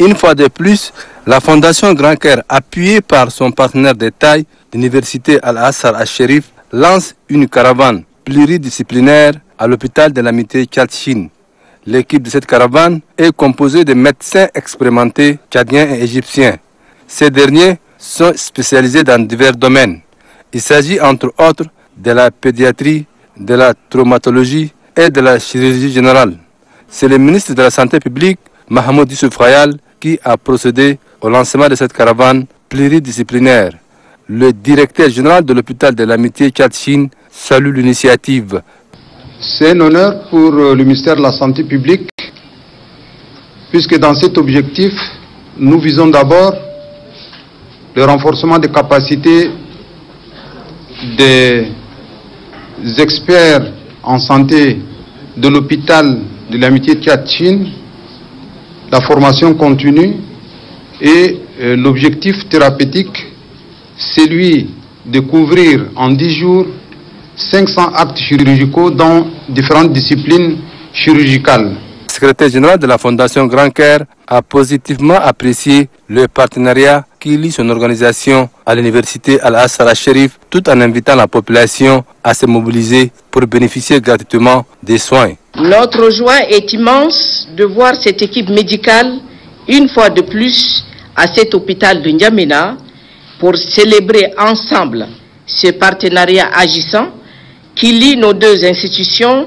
Une fois de plus, la Fondation Grand Caire, appuyée par son partenaire de taille, l'Université Al-Assar al-Sherif, lance une caravane pluridisciplinaire à l'hôpital de l'amitié Tchad-Chine. L'équipe de cette caravane est composée de médecins expérimentés tchadiens et égyptiens. Ces derniers sont spécialisés dans divers domaines. Il s'agit entre autres de la pédiatrie, de la traumatologie et de la chirurgie générale. C'est le ministre de la Santé publique, Mahmoud Youssouf qui a procédé au lancement de cette caravane pluridisciplinaire. Le directeur général de l'hôpital de l'amitié Tchad-Chine salue l'initiative. C'est un honneur pour le ministère de la Santé publique, puisque dans cet objectif, nous visons d'abord le renforcement des capacités des experts en santé de l'hôpital de l'amitié Tchad-Chine, la formation continue et euh, l'objectif thérapeutique, c'est lui de couvrir en 10 jours 500 actes chirurgicaux dans différentes disciplines chirurgicales. Le secrétaire général de la Fondation Grand Caire a positivement apprécié le partenariat qui lie son organisation à l'université Al-Assar al-Sharif tout en invitant la population à se mobiliser pour bénéficier gratuitement des soins. Notre joie est immense de voir cette équipe médicale une fois de plus à cet hôpital de N'Djamena pour célébrer ensemble ce partenariat agissant qui lie nos deux institutions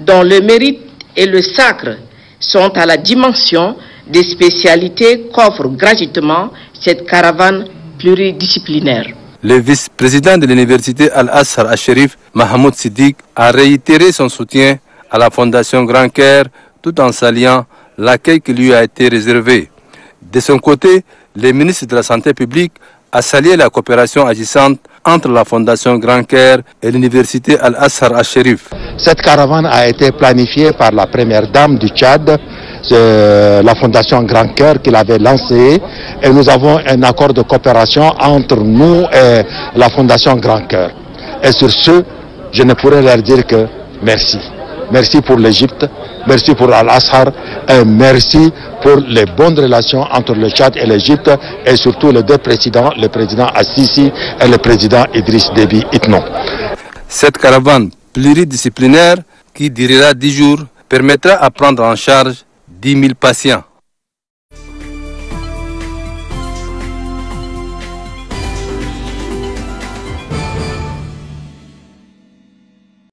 dont le mérite et le sacre sont à la dimension des spécialités qu'offre gratuitement cette caravane pluridisciplinaire. Le vice-président de l'université Al-Assar al-Sharif, Mahmoud Siddiq, a réitéré son soutien à la Fondation Grand Caire tout en saluant l'accueil qui lui a été réservé. De son côté, le ministre de la Santé publique a salué la coopération agissante entre la Fondation Grand Caire et l'Université Al-Assar al-Sharif. Cette caravane a été planifiée par la première dame du Tchad, la Fondation Grand Cœur qui l'avait lancée et nous avons un accord de coopération entre nous et la Fondation Grand Cœur. Et sur ce, je ne pourrais leur dire que merci. Merci pour l'Égypte, merci pour Al-Assar et merci pour les bonnes relations entre le Tchad et l'Égypte et surtout les deux présidents, le président Assisi et le président Idriss Déby Itno. Cette caravane pluridisciplinaire qui durera 10 jours permettra à prendre en charge 10 000 patients.